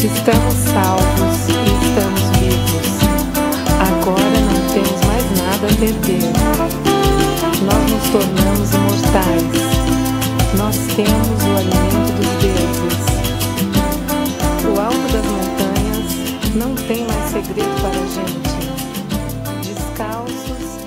Estamos salvos e estamos vivos. Agora não temos mais nada a perder. Nós nos tornamos imortais. Nós temos o alimento dos deuses. O alto das montanhas não tem mais segredo para a gente. Descalços,